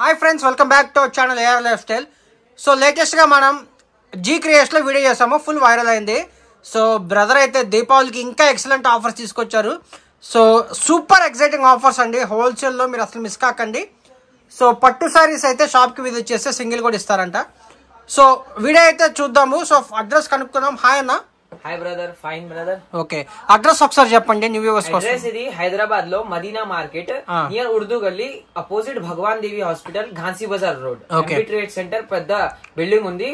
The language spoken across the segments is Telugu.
Hi friends welcome back to channel AR life style so లేటెస్ట్గా మనం జీ క్రియేషన్లో వీడియో చేసాము ఫుల్ వైరల్ అయింది. సో బ్రదర్ అయితే దీపావళికి ఇంకా ఎక్సలెంట్ ఆఫర్స్ తీసుకొచ్చారు. సో సూపర్ ఎక్సైటింగ్ ఆఫర్స్ అండి. హోల్సేల్లో మీరు అసలు మిస్ కాకండి. సో పట్టు సారీస్ అయితే షాప్కి విజిట్ చేస్తే సింగిల్ కూడా ఇస్తారంట. సో వీడియో అయితే చూద్దాము. సో అడ్రస్ కనుక్కుందాం. హాయ్ అన్న. Hi brother fine brother okay address ఒకసారి చెప్పండి న్యూ వ్యూవర్స్ అడ్రస్ ఇది హైదరాబాద్లో మదీనా మార్కెట్. నియర్ ఉర్దూ గల్లీ opposite Bhagwan Devi hospital Ghansi Bazar road. Okay. Trade centre పెద్ద బిల్డింగ్ ఉంది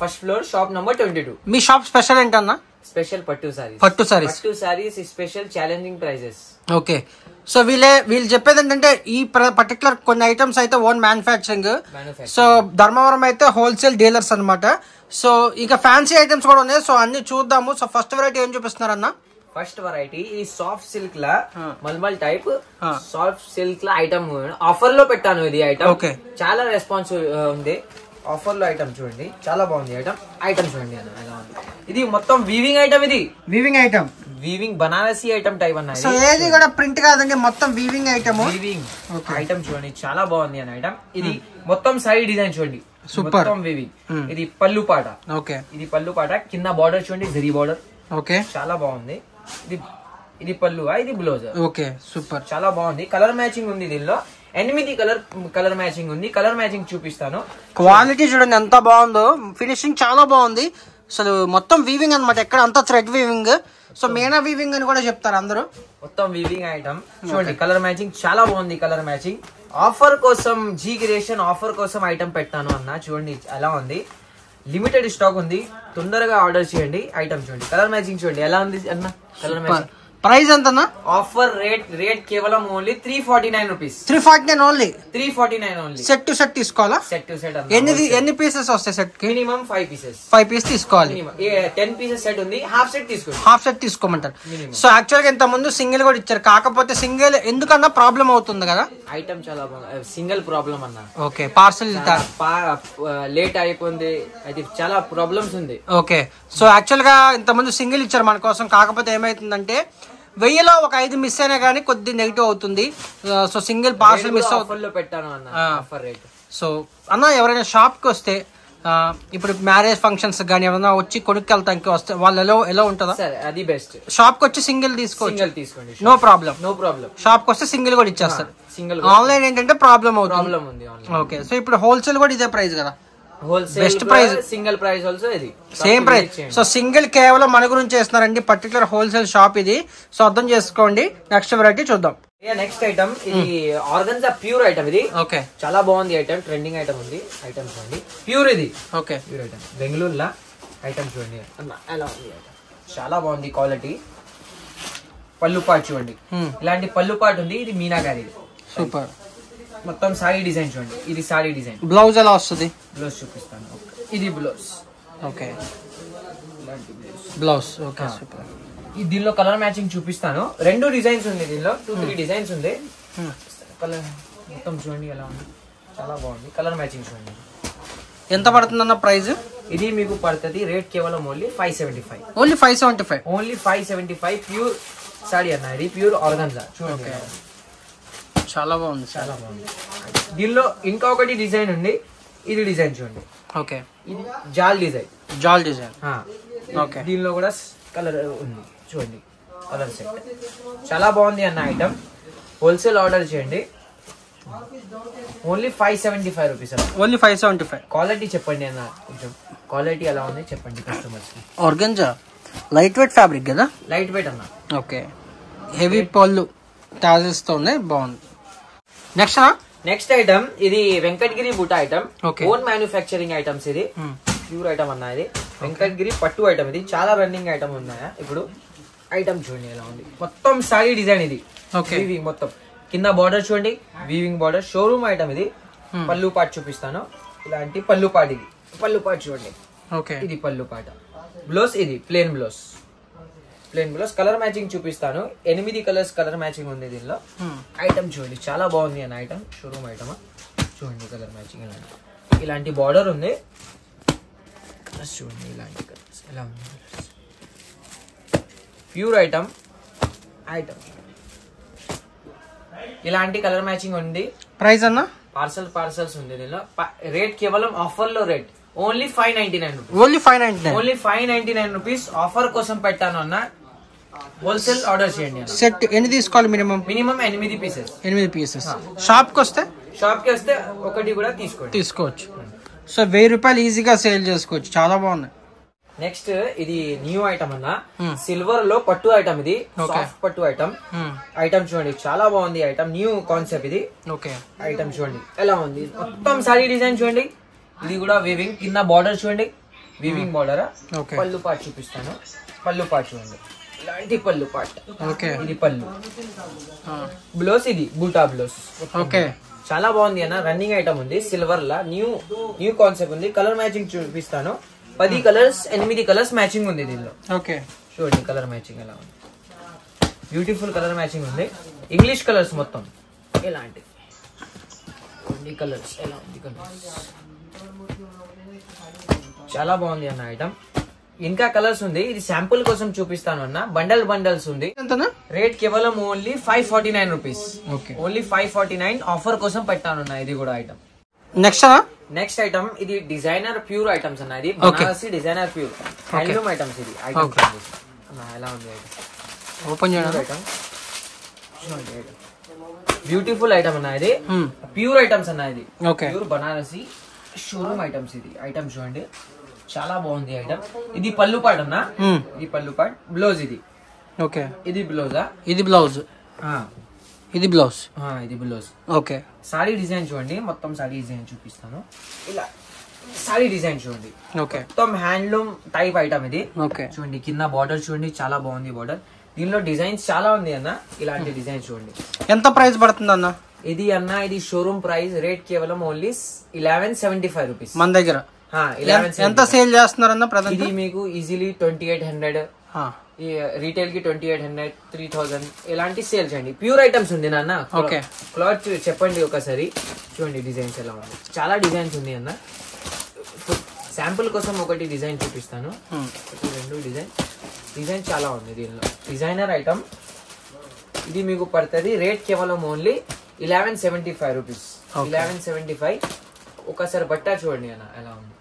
first floor shop number twenty two మీ షాప్ స్పెషల్ ఏంటన్నా? Special pattu saris pattu saris pattu saris special challenging prices okay. So వీళ్ళే వీళ్ళు చెప్పేది ఏంటంటే ఈ పర్టికులర్ కొన్ని ఐటమ్స్ అయితే ఓన్ మ్యానుఫ్యాక్చరింగ్. సో ధర్మవరం అయితే హోల్సేల్ డీలర్స్ అన్నమాట. సో ఇక ఫ్యాన్సీ ఐటమ్స్ కూడా ఉన్నాయి. సో అన్ని చూద్దాము. సో ఫస్ట్ వెరైటీ ఏం చూపిస్తున్నారన్న? ఫస్ట్ వెరైటీ ఈ సాఫ్ట్ సిల్క్ లా మల్మల్ టైప్. సాఫ్ట్ సిల్క్ లా ఐటమ్ ఆఫర్లో పెట్టాను ఇది ఐటమ్. చాలా రెస్పాన్స్ ఉంది. ఆఫర్లో ఐటమ్ చూడండి. చాలా బాగుంది ఐటమ్. ఐటమ్ చూడండి అన్న ఎలా ఉంది. ఇది మొత్తం వీవింగ్ ఐటమ్ ఇది. Weaving item weaving Banarasi item type అన్న సో ఏది కూడా ప్రింట్ కాదండి మొత్తం వీవింగ్ ఐటమ్ వీవింగ్ ఐటమ్ చూడండి. చాలా బాగుంది అన్న ఐటమ్ ఇది మొత్తం సైడ్ డిజైన్ చూడండి. మొత్తం వీవింగ్ ఇది పళ్ళు పాట. ఓకే ఇది పళ్ళు పాట. కింద బార్డర్ చూడండి జరీ బార్డర్ ఓకే చాలా బాగుంది. ఇది ఇది పళ్ళు ఇది బ్లౌజ్ ఓకే సూపర్ చాలా బాగుంది. కలర్ మ్యాచింగ్ ఉంది దీనిలో. ఎనిమిది కలర్ కలర్ మ్యాచింగ్ ఉంది. కలర్ మ్యాచింగ్ చూపిస్తాను. క్వాలిటీ చూడండి ఎంత బాగుందో. ఫినిషింగ్ చాలా బాగుంది. అసలు మొత్తం వీవింగ్ అన్నమాట. ఎక్కడ అంతా థ్రెడ్ వీవింగ్ సో మేనా వీవింగ్ అని కూడా చెప్తారు అందరూ. మొత్తం వీవింగ్ ఐటమ్ చూడండి. కలర్ మ్యాచింగ్ చాలా బాగుంది కలర్ మ్యాచింగ్ ఆఫర్ కోసం జీ క్రియేషన్ ఆఫర్ కోసం ఐటమ్ పెట్టాను అన్న. చూడండి ఎలా ఉంది. లిమిటెడ్ స్టాక్ ఉంది. తొందరగా ఆర్డర్ చేయండి. ఐటమ్ చూడండి. కలర్ మ్యాచింగ్ చూడండి. ఎలా ఉంది అన్న? కలర్ మ్యాచింగ్ ప్రైస్ ఎంతన్నా? ఆఫర్ రేట్ రేట్ కేవలం only three forty nine rupees three forty nine only three forty nine only set to set తీసుకోవాలా సెట్ టు సెట్ ఎన్ని ఎన్ని పీసెస్ వస్తాయి సెట్కి? Minimum five pieces five piece తీసుకోవాలి. టెన్ పీసెస్ సెట్ ఉంది హాఫ్ సెట్ తీసుకోండి. హాఫ్ సెట్ తీసుకోమంటారు. సో యాక్చువల్గా ఇంత ముందు సింగిల్ కూడా ఇచ్చారు. కాకపోతే సింగిల్ ఎందుకన్నా ప్రాబ్లం అవుతుంది కదా? ఐటమ్ చాలా బాగుంది. సింగిల్ ప్రాబ్లం అన్న. ఓకే పార్సల్ లేట్ అయిపోయింది. అది చాలా ప్రాబ్లమ్స్ ఉంది. ఓకే సో యాక్చువల్గా ఇంత ముందు సింగిల్ ఇచ్చారు మన కోసం. కాకపోతే ఏమైతుందంటే వెయ్యిలో ఒక ఐదు మిస్ అయినా కానీ కొద్ది నెగిటివ్ అవుతుంది. సో సింగిల్ పార్సల్ మిస్ అవుతుంది పెట్టాను అన్న సో అన్న ఎవరైనా షాప్కి వస్తే ఇప్పుడు మ్యారేజ్ ఫంక్షన్స్ కానీ ఏమైనా వచ్చి కొనుక్కెళ్తానికి వస్తే వాళ్ళు ఎలా ఎలా ఉంటుందా? అది బెస్ట్ షాప్కి వచ్చి సింగిల్ తీసుకోవచ్చు. సింగిల్ తీసుకోండి నో ప్రాబ్లం నో ప్రాబ్లం షాప్కి వస్తే సింగిల్ కూడా ఇచ్చేస్తారు. సింగిల్ ఆన్లైన్ ఏంటంటే ప్రాబ్లం అవుతుంది. ఓకే సో ఇప్పుడు హోల్సేల్ కూడా ఇదే ప్రైస్ కదా. Best price. Single price also ఇది. సేమ్ ప్రైస్ సో సింగిల్ కేవలం మన గురించి చేస్తున్నారండి. పర్టికులర్ హోల్సేల్ షాప్ ఇది. సో అర్థం చేసుకోండి. నెక్స్ట్ వెరైటీ చూద్దాం. నెక్స్ట్ ఐటమ్ ఇది ఆర్గన్స్ ప్యూర్ ఐటమ్ ఇది. ఓకే చాలా బాగుంది ఐటమ్ ట్రెండింగ్ ఐటమ్ ఉంది. ఐటమ్ చూడండి. ప్యూర్ ఇది. ఓకే ప్యూర్ ఐటమ్ బెంగళూరులో ఐటమ్ చూడండి. ఎలా ఉంది? చాలా బాగుంది క్వాలిటీ పళ్ళు పాటు చూడండి. Hmm. ఇలాంటి పళ్ళు పాటు ఉంది. ఇది మీనాకారి సూపర్ మొత్తం సారీ డిజైన్ చూడండి. ఇది సారీ డిజైన్. బ్లౌజ్ ఎలా వస్తుంది? బ్లౌజ్ చూపిస్తాను. ఇది blouse okay. Blouse okay super ఈ దీనిలో కలర్ మ్యాచింగ్ చూపిస్తాను. రెండు డిజైన్స్ ఉంది దీనిలో. టూ త్రీ డిజైన్స్ ఉంది. కలర్ మొత్తం చూడండి ఎలా ఉంది. చాలా బాగుంది. కలర్ మ్యాచింగ్ చూడండి. ఎంత పడుతుందన్న ప్రైస్ ఇది మీకు పడుతుంది రేట్ కేవలం only five seventy five only five seventy five only five seventy five pure sari అన్న. ఇది ప్యూర్ ఆర్గన్జా చూడండి. చాలా బాగుంది చాలా బాగుంది. దీనిలో ఇంకా ఒకటి డిజైన్ ఉంది. ఇది డిజైన్ చూడండి. ఓకే. ఇది జాల్ డిజైన్. జాల్ డిజైన్. ఓకే. దీనిలో కూడా కలర్ ఉంది. చూడండి. Colour set. చాలా బాగుంది అన్న ఐటమ్. హోల్సేల్ ఆర్డర్ చేయండి. Only five seventy five rupees only five seventy five. Quality చెప్పండి అన్న. కొంచెం క్వాలిటీ ఎలా ఉంది చెప్పండి customers organza? Light weight fabric కదా? లైట్ వెయిట్ అన్న. ఓకే. హెవీ పళ్ళు టాజెస్తో ఉన్నాయి బాగుంది. నెక్స్ట్ నెక్స్ట్ ఐటమ్ ఇది వెంకటగిరి బుట్ట ఐటమ్. ఓన్ మ్యానుఫ్యాక్చరింగ్ ఐటమ్స్ ఇది. ప్యూర్ ఐటమ్ అన్న ఇది. వెంకటగిరి పట్టు ఐటమ్ ఇది. చాలా రన్నింగ్ ఐటమ్ ఉన్నాయా? ఇప్పుడు ఐటమ్ చూడండి ఎలా ఉంది. మొత్తం సారీ డిజైన్ ఇది. ఓకే వీవింగ్ మొత్తం. కింద బార్డర్ చూడండి. వీవింగ్ బార్డర్ షోరూమ్ ఐటమ్ ఇది. పళ్ళు పాట చూపిస్తాను. ఇలాంటి పళ్ళు పాట ఇది. పళ్ళు పాట చూడండి. ఓకే ఇది పళ్ళు పాట. బ్లౌజ్ ఇది. Plain blouse plain blouse. Colour matching చూపిస్తాను. ఎనిమిది కలర్స్ కలర్ మ్యాచింగ్ ఉంది దీనిలో. ఐటమ్ చూడండి. చాలా బాగుంది అన్న ఐటమ్ షోరూమ్ ఐటమ్ చూడండి కలర్ మ్యాచింగ్ ఇలాంటి ఇలాంటి బార్డర్ ఉంది. చూడండి ఇలాంటి కలర్స్ ఎలా ఉంది ప్యూర్ ఐటమ్ ఐటమ్ ఇలాంటి కలర్ మ్యాచింగ్ ఉంది. ప్రైస్ అన్న? పార్సల్ పార్సల్స్ ఉంది దీనిలో. రేట్ కేవలం ఆఫర్లో rate only five ninety nine rupees only five ninety nine only five ninety nine rupees offer కోసం పెట్టాను అన్న. హోల్సేల్ ఆర్డర్ చేయండి సెట్ ఎన్ని తీసుకోవాలి మినిమం? మినిమం ఎనిమిది పీసెస్ ఎనిమిది పీసెస్ షాప్కి వస్తే? షాప్కి వస్తే ఒకటి కూడా తీసుకోండి. తీసుకోవచ్చు. సో వెయ్యి రూపాయలు ఈజీగా సేల్ చేసుకోవచ్చు. చాలా బాగున్నాయి. నెక్స్ట్ ఇది న్యూ ఐటమ్ అన్న. Hmm. సిల్వర్లో పట్టు ఐటమ్ ఇది. సాఫ్ట్ పట్టు ఐటమ్ ఐటమ్ చూడండి. చాలా బాగుంది ఐటమ్ న్యూ కాన్సెప్ట్ ఇది. ఓకే ఐటమ్ చూడండి. ఎలా ఉంది? మొత్తం సారీ డిజైన్ చూడండి. ఇది కూడా వీవింగ్ కింద బార్డర్ చూడండి. వీవింగ్ బార్డర్ ఓకే పళ్ళు పాట్ చూపిస్తాను. పళ్ళు పాట్ చూడండి. ఇలాంటి పళ్ళు పాట్. ఓకే. ఇది పళ్ళు. బ్లౌజ్ ఇది బూటా బ్లౌజ్ ఓకే. చాలా బాగుంది అన్న. రన్నింగ్ ఐటమ్ ఉంది సిల్వర్ లా. న్యూ న్యూ కాన్సెప్ట్ ఉంది. కలర్ మ్యాచింగ్ చూపిస్తాను. పది కలర్స్ ఎనిమిది కలర్స్ మ్యాచింగ్ ఉంది దీనిలో. ఓకే. చూడండి కలర్ మ్యాచింగ్ ఎలా ఉంది. బ్యూటిఫుల్ కలర్ మ్యాచింగ్ ఉంది. ఇంగ్లీష్ కలర్స్ మొత్తం. ఎలాంటి? ఈ కలర్స్ ఎలా ఉంది కలర్స్ చాలా బాగుంది అన్న ఐటమ్ ఇంకా కలర్స్ ఉంది. ఇది శాంపుల్ కోసం చూపిస్తాను అన్న. బండల్ బండల్స్ ఉంది. రేట్ కేవలం only five forty nine rupees. Okay. Only five forty nine offer కోసం పెట్టానున్నా ఇది కూడా ఐటమ్ నెక్స్ట్? నెక్స్ట్ ఐటమ్ ఇది డిజైనర్ ప్యూర్ ఐటమ్స్ అన్న. ఇది Banarasi designer pure. Handloom items ఇది. ఎలా ఉంది ఓపెన్ చేయడం ఐటమ్ బ్యూటిఫుల్ ఐటమ్ అన్న ఇది. Hmm. ప్యూర్ ఐటమ్స్ అన్న ఇది. ప్యూర్ బనారసి షోరూమ్ ఐటమ్స్ ఇది. ఐటమ్ చూడండి. చాలా బాగుంది ఐటమ్ ఇది పళ్ళు పాట్ అన్న. ఇది పళ్ళు పాట్. బ్లౌజ్ ఇది. ఓకే. ఇది బ్లౌజా ఇది బ్లౌజ్ ఇది బ్లౌజ్ ఇది బ్లౌజ్ ఓకే. సారీ డిజైన్ చూడండి. మొత్తం సారీ డిజైన్ చూపిస్తాను. ఇలా. సారీ డిజైన్ చూడండి. ఓకే. మొత్తం హ్యాండ్లూమ్ టైప్ ఐటమ్ ఇది. ఓకే. చూడండి కింద బార్డర్ చూడండి. చాలా బాగుంది బార్డర్ దీనిలో డిజైన్స్ చాలా ఉంది అన్న. ఇలాంటి డిజైన్ చూడండి. ఎంత ప్రైస్ పడుతుంది అన్న? ఇది అన్న ఇది షోరూమ్ ప్రైస్ రేట్ కేవలం only eleven seventy five rupees మన దగ్గర. ఎంత సేల్ చేస్తున్నారన్న ప్రజెంట్? ఇది మీకు easily twenty eight hundred రీటైల్కి twenty eight hundred three thousand ఇలాంటి సేల్ చేయండి? ప్యూర్ ఐటమ్స్ ఉంది నాన్న. Okay. క్లాత్ చెప్పండి ఒకసారి. చూడండి డిజైన్స్ ఎలా ఉంది చాలా డిజైన్స్ ఉంది అన్న. శాంపుల్ కోసం ఒకటి డిజైన్ చూపిస్తాను. రెండు డిజైన్ డిజైన్ చాలా ఉంది దీనిలో. డిజైనర్ ఐటమ్ ఇది మీకు పడుతుంది. రేట్ కేవలం only eleven seventy five rupees. Eleven seventy five ఒకసారి బట్ట చూడండి అన్న ఎలా ఉంది.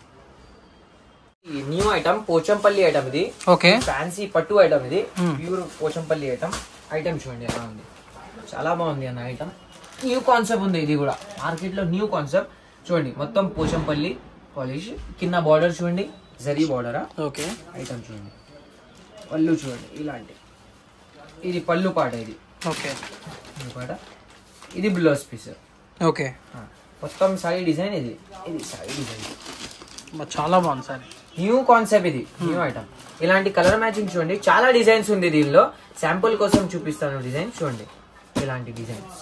న్యూ ఐటమ్ పోచంపల్లి ఐటమ్ ఇది. ఓకే ఫ్యాన్సీ పట్టు ఐటమ్ ఇది. ప్యూర్ పోచంపల్లి ఐటమ్ ఐటమ్ చూడండి ఎలా ఉంది. చాలా బాగుంది అన్న ఐటమ్ న్యూ కాన్సెప్ట్ ఉంది ఇది కూడా. మార్కెట్లో న్యూ కాన్సెప్ట్ చూడండి మొత్తం పోచంపల్లి పాలిష్ కింద బార్డర్ చూడండి. జరీ బార్డరా ఓకే ఐటమ్ చూడండి. పళ్ళు చూడండి ఇలాంటి. ఇది పళ్ళు పాట ఇది. ఓకే పాట. ఇది బ్లౌజ్ పీస్ ఓకే మొత్తం సారీ డిజైన్ ఇది. ఇది సారీ డిజైన్. చాలా బాగుంది సార్. న్యూ కాన్సెప్ట్ ఇది న్యూ ఐటమ్ ఇలాంటి కలర్ మ్యాచింగ్ చూడండి. చాలా డిజైన్స్ ఉంది దీనిలో. శాంపుల్ కోసం చూపిస్తాను డిజైన్ చూడండి. ఇలాంటి డిజైన్స్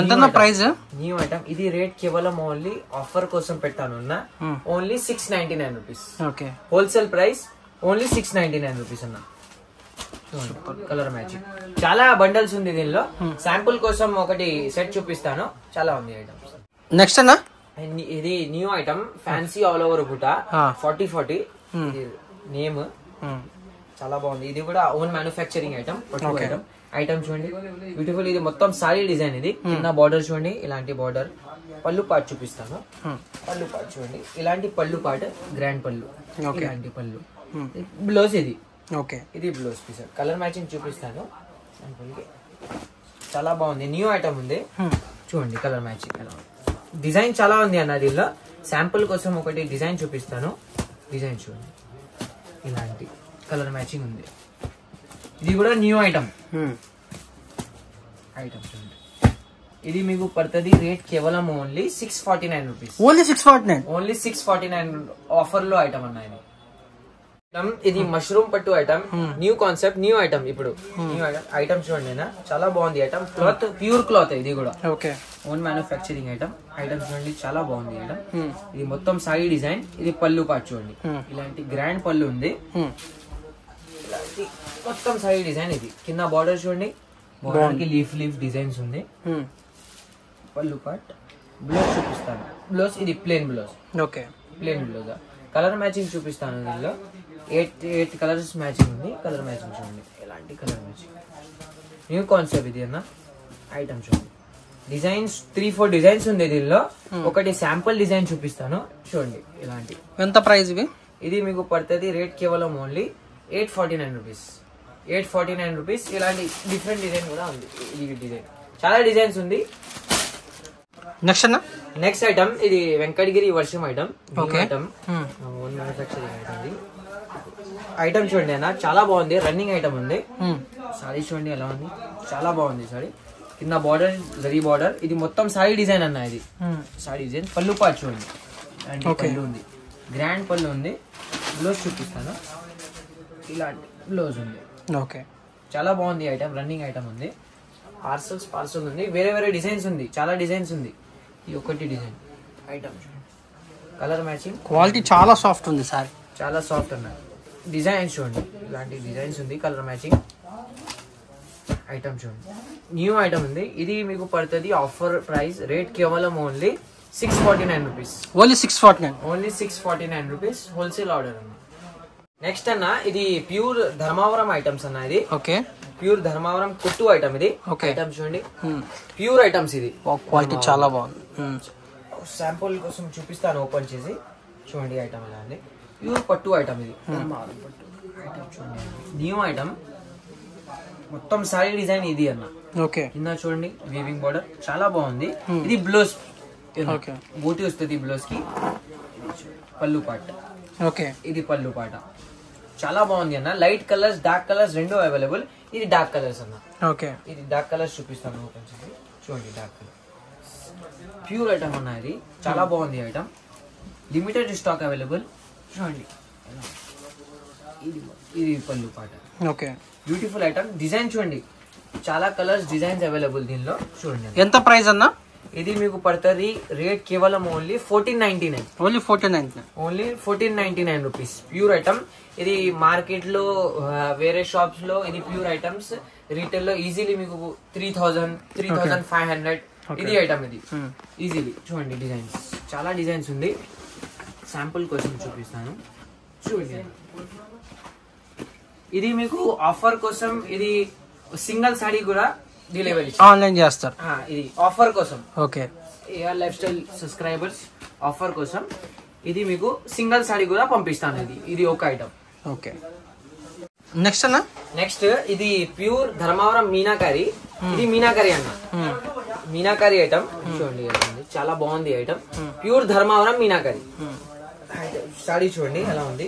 ఎంత ప్రైస్ న్యూ ఐటమ్ ఇది రేట్ కేవలం ఓన్లీ ఆఫర్ కోసం పెట్టాను only six ninety nine rupees okay. Wholesale price only six ninety nine rupees అన్న కలర్ మ్యాచింగ్ చాలా బండల్స్ ఉంది దీనిలో. శాంపుల్ కోసం ఒకటి సెట్ చూపిస్తాను. చాలా ఉంది ఐటమ్స్ నెక్స్ట్ అన్న? ఇది new item fancy all over బుట. Forty forty name చాలా బాగుంది. ఇది కూడా own manufacturing item. Item item చూడండి. బ్యూటిఫుల్ ఇది మొత్తం సారీ డిజైన్ ఇది. కింద బార్డర్ చూడండి. ఇలాంటి బార్డర్ పళ్ళు పాట్ చూపిస్తాను. పళ్ళు పాట్ చూడండి. ఇలాంటి పళ్ళు పాట్ గ్రాండ్ పళ్ళు. ఇలాంటి పళ్ళు. బ్లౌజ్ ఇది ఓకే ఇది. బ్లౌజ్ పీస్ కలర్ మ్యాచింగ్ చూపిస్తాను. చాలా బాగుంది. న్యూ ఐటమ్ ఉంది. చూడండి కలర్ మ్యాచింగ్ ఎలా ఉంది. డిజైన్ చాలా ఉంది అన్న దీనిలో. శాంపుల్ కోసం ఒకటి డిజైన్ చూపిస్తాను. డిజైన్ చూడండి. ఇలాంటి కలర్ మ్యాచింగ్ ఉంది. ఇది కూడా న్యూ ఐటమ్. ఐటమ్ చూడండి. ఇది మీకు పడుతుంది రేట్ కేవలం only six forty nine rupees only six forty nine only six forty nine ఆఫర్లో ఐటమ్ అన్న ఇది. ఐటమ్ ఇది mushroom pattu item new concept new item ఇప్పుడు. న్యూ ఐటమ్ ఐటమ్ చూడండి చాలా బాగుంది ఐటమ్ క్లాత్ ప్యూర్ క్లాత్ ఇది కూడా. Okay own manufacturing item item చూడండి చాలా బాగుంది ఐటమ్ ఇది మొత్తం సారీ డిజైన్ ఇది పళ్ళు పాటు చూడండి. Hmm. ఇలాంటి గ్రాండ్ పళ్ళు ఉంది. ఇలాంటి మొత్తం సారీ డిజైన్ ఇది. కింద బార్డర్ చూడండి. బార్డర్కి లీఫ్ లీఫ్ డిజైన్స్ ఉంది. పళ్ళు పాట్ బ్లౌజ్ చూపిస్తాను. బ్లౌజ్ ఇది plain blouse okay plain blouse colour matching చూపిస్తాను దీనిలో. ఎయిట్ ఎయిట్ కలర్స్ మ్యాచింగ్ ఉంది. కలర్ మ్యాచింగ్ చూడండి. ఎలాంటి కలర్ మ్యాచింగ్? న్యూ కాన్సెప్ట్ ఇది అన్న. ఐటమ్ చూడండి. డిజైన్స్ త్రీ ఫోర్ డిజైన్స్ ఉంది దీనిలో. ఒకటి శాంపుల్ డిజైన్ చూపిస్తాను. చూడండి ఇలాంటి ఎంత ప్రైస్ ఇవి? ఇది మీకు పడుతుంది రేట్ కేవలం only eight forty nine rupees eight forty nine rupees ఇలాంటి డిఫరెంట్ డిజైన్ కూడా ఉంది. ఈ డిజైన్ చాలా డిజైన్స్ ఉంది. నెక్స్ట్ అన్న. నెక్స్ట్ ఐటమ్ ఇది వెంకటగిరి వర్షం item. Item Hmm. Own item ఇది. ఐటమ్ చూడండి అన్న. చాలా బాగుంది. రన్నింగ్ ఐటమ్ ఉంది. సారీ చూడండి ఎలా ఉంది. చాలా బాగుంది సారీ. కింద బార్డర్ జరీ బార్డర్. ఇది మొత్తం సారీ డిజైన్ అన్న ఇది. Sorry design. పళ్ళు పాటు చూడండి. పళ్ళు ఉంది. గ్రాండ్ పళ్ళు ఉంది. బ్లౌజ్ చూపిస్తాను. ఇలాంటి బ్లౌజ్ ఉంది. ఓకే. చాలా బాగుంది ఐటమ్. రన్నింగ్ ఐటమ్ ఉంది. పార్సల్స్ పార్సల్ ఉంది. వేరే వేరే డిజైన్స్ ఉంది. చాలా డిజైన్స్ ఉంది. ఇది ఒకటి design. Item colour matching. Quality చాలా సాఫ్ట్ ఉంది సార్. చాలా సాఫ్ట్ అన్నారు డిజైన్స్ చూడండి. ఇలాంటి డిజైన్స్ ఉంది కలర్ మ్యాచింగ్. ఐటమ్ చూడండి. న్యూ ఐటమ్ ఉంది. ఇది మీకు పడుతుంది ఆఫర్ ప్రైస్ రేట్ కేవలం only six forty nine rupees only six forty nine only six forty nine rupees wholesale order అన్న నెక్స్ట్ అన్న ఇది ప్యూర్ ధర్మావరం ఐటమ్స్ అన్న ఇది. ఓకే ప్యూర్ ధర్మావరం కుట్టు ఐటమ్ ఇది. Okay. ఐటమ్ చూడండి. ప్యూర్ ఐటమ్స్ ఇది. క్వాలిటీ చాలా బాగుంది. Hmm. శాంపుల్ కోసం చూపిస్తాను ఓపెన్ చేసి. చూడండి ఐటమ్ ఎలా ఉంది. ప్యూర్ పట్టు ఐటమ్ ఇది. ధర్మావరం పట్టు. ఐటమ్ న్యూ మొత్తం సారీ డిజైన్ ఇది అన్న. ఓకే కింద చూడండి వీవింగ్ బార్డర్ చాలా బాగుంది. ఇది బ్లౌజ్. బూటీ వస్తుంది బ్లౌజ్కి. పళ్ళు పాట. ఓకే ఇది పళ్ళు పాట. చాలా బాగుంది అన్న. లైట్ కలర్స్ డార్క్ కలర్స్ రెండు అవైలబుల్ ఇది డార్క్ కలర్స్ అన్న. ఓకే ఇది డార్క్ కలర్స్ చూపిస్తాను ఓపెన్ చేసి చూడండి డార్క్ కలర్ ప్యూర్ ఐటమ్ అన్న ఇది. చాలా బాగుంది ఐటమ్ లిమిటెడ్ స్టాక్ అవైలబుల్ చూడండి. ఇది ఇది పళ్ళు పాట. ఓకే. బ్యూటిఫుల్ ఐటమ్ డిజైన్ చూడండి. చాలా కలర్స్ డిజైన్స్ అవైలబుల్ దీనిలో. చూడండి ఎంత ప్రైస్ అన్న? ఇది మీకు పడుతుంది రేట్ కేవలం only fourteen ninety nine only forty nine only fourteen ninety nine rupees pure item ఇది మార్కెట్లో ఆ, వేరే షాప్స్లో ఇది ప్యూర్ ఐటమ్స్ రీటైల్లో ఈజీలీ మీకు three thousand three thousand five hundred ఇది ఐటమ్ ఇది. ఈజీలీ చూడండి డిజైన్స్ చాలా డిజైన్స్ ఉంది. శాంపుల్ కోసం చూపిస్తాను. చూడండి. ఇది మీకు ఆఫర్ కోసం ఇది సింగిల్ సాడీ కూడా డెలివరీ ఆన్లైన్ చేస్తారు. ఇది ఆఫర్ కోసం. Okay. AR lifestyle subscribers offer కోసం ఇది మీకు సింగిల్ సారీ కూడా పంపిస్తాను ఇది. ఇది ఒక ఐటమ్. ఓకే. నెక్స్ట్ అన్న? నెక్స్ట్ ఇది ప్యూర్ ధర్మవరం మీనాకారి. ఇది మీనాకారి అన్న. మీనాకారి ఐటమ్. చూడండి. చాలా బాగుంది ఐటమ్. ప్యూర్ ధర్మవరం మీనాకారి. సాడీ చూడండి ఎలా ఉంది?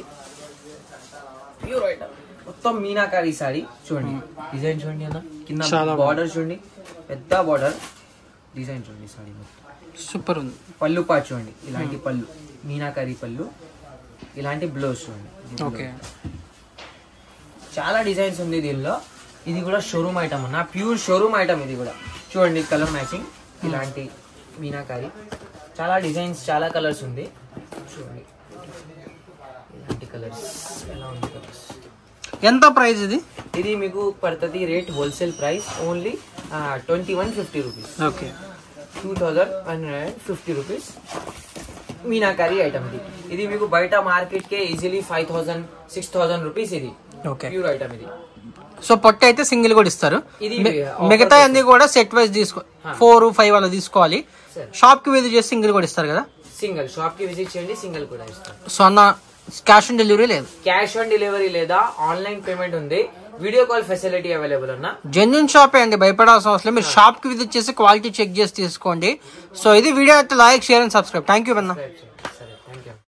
ప్యూర్ ఐటమ్ మొత్తం మీనాకారి సాడీ చూడండి. డిజైన్ చూడండి అన్న. కింద చాలా బార్డర్ చూడండి. పెద్ద బార్డర్. డిజైన్ చూడండి సాడీ మొత్తం. సూపర్ ఉంది. పళ్ళు పాటు చూడండి. ఇలాంటి పళ్ళు. మీనాకరీ పళ్ళు. ఇలాంటి బ్లౌజ్ చూడండి. ఓకే. చాలా డిజైన్స్ ఉంది దీనిలో. ఇది కూడా షోరూమ్ ఐటమ్ అన్న. ప్యూర్ షోరూమ్ ఐటమ్ ఇది కూడా. చూడండి కలర్ మ్యాచింగ్. ఇలాంటి మీనాకారి. చాలా డిజైన్స్ చాలా కలర్స్ ఉంది. చూడండి. కలర్స్. ఎలా ఉంది కలర్స్? ఎంత ప్రైస్ ఇది? ఇది మీకు పడుతుంది rate wholesale price only twenty one fifty rupees okay. Two thousand hundred fifty rupees meenakari item ఇది. ఇది మీకు బయట మార్కెట్ కే easily five thousand six thousand rupees ఇది. ఓకే. ప్యూర్ ఐటమ్ ఇది. సో పొట్టి అయితే సింగిల్ కూడా ఇస్తారు. ఇది మిగతా అన్ని కూడా సెట్ వైజ్ తీసుకో ఫోర్ ఫైవ్ అలా తీసుకోవాలి. షాప్కి విజిట్ చేసి సింగిల్ కూడా ఇస్తారు కదా? సింగిల్ షాప్కి విజిట్ చేయండి సింగిల్ కూడా ఇస్తాం సో అన్న క్యాష్ ఆన్ డెలివరీ లేదు. క్యాష్ ఆన్ డెలివరీ లేదా ఆన్లైన్ పేమెంట్ ఉంది. వీడియో కాల్ ఫెసిలిటీ అవైలబుల్ అన్న? జెన్యున్ షాపే అండి భయపడాల్సిన అవసరం. మీరు షాప్కి విజిట్ చేసి క్వాలిటీ చెక్ చేసి తీసుకోండి. సో ఇది వీడియో అయితే like share and subscribe thank you అన్న